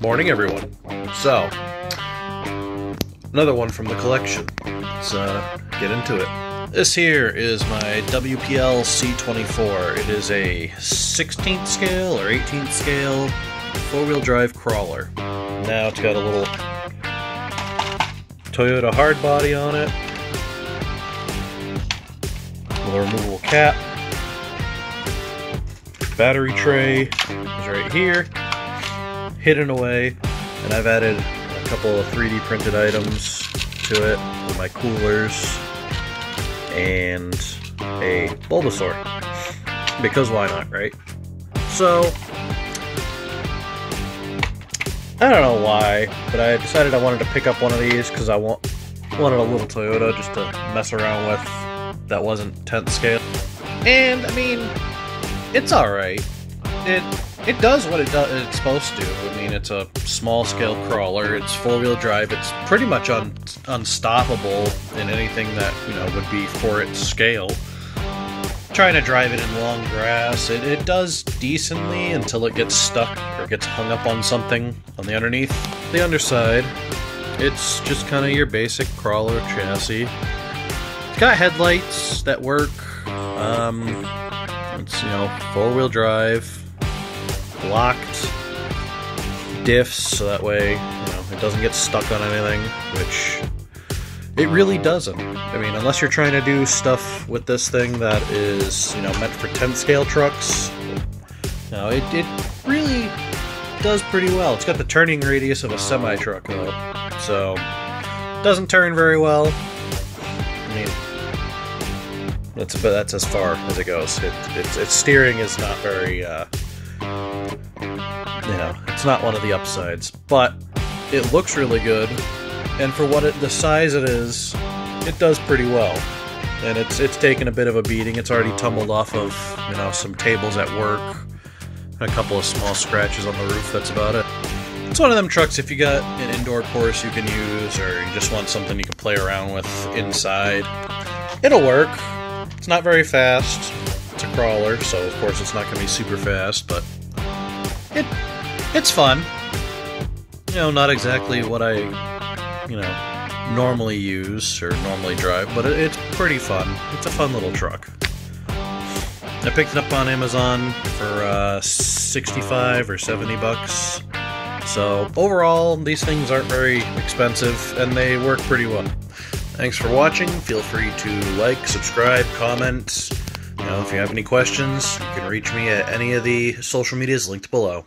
Morning, everyone. So, another one from the collection. Let's uh, get into it. This here is my WPL C24. It is a 16th scale or 18th scale four-wheel drive crawler. Now it's got a little Toyota hard body on it. Little removable cap. Battery tray is right here, hidden away, and I've added a couple of 3D printed items to it with my coolers and a Bulbasaur. Because why not, right? So, I don't know why, but I decided I wanted to pick up one of these because I want, wanted a little Toyota just to mess around with that wasn't 10th scale. And, I mean, it's alright. It it does what it it's supposed to. I mean, it's a small scale crawler. It's four wheel drive. It's pretty much un, unstoppable in anything that you know would be for its scale. Trying to drive it in long grass, it, it does decently until it gets stuck or gets hung up on something on the underneath. The underside, it's just kind of your basic crawler chassis. It's got headlights that work. Um, it's, you know, four wheel drive, locked diffs, so that way, you know, it doesn't get stuck on anything, which it really doesn't. I mean, unless you're trying to do stuff with this thing that is, you know, meant for 10 scale trucks, no, it, it really does pretty well. It's got the turning radius of a semi truck, though, so doesn't turn very well. I mean, that's but that's as far as it goes. It, its, its steering is not very, uh, you know, it's not one of the upsides, but it looks really good, and for what it, the size it is, it does pretty well. And it's it's taken a bit of a beating. It's already tumbled off of you know some tables at work, a couple of small scratches on the roof. That's about it. It's one of them trucks if you got an indoor course you can use, or you just want something you can play around with inside. It'll work. It's not very fast. It's a crawler, so of course it's not going to be super fast, but it it's fun. You know, not exactly what I, you know, normally use or normally drive, but it's pretty fun. It's a fun little truck. I picked it up on Amazon for uh, 65 or 70 bucks. So overall, these things aren't very expensive and they work pretty well. Thanks for watching. Feel free to like, subscribe, comment. You know, if you have any questions, you can reach me at any of the social medias linked below.